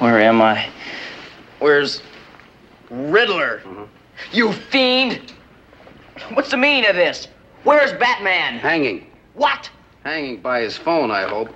Where am I? Where's Riddler? Mm-hmm. You fiend! What's the meaning of this? Where's Batman? Hanging. What? Hanging by his phone, I hope.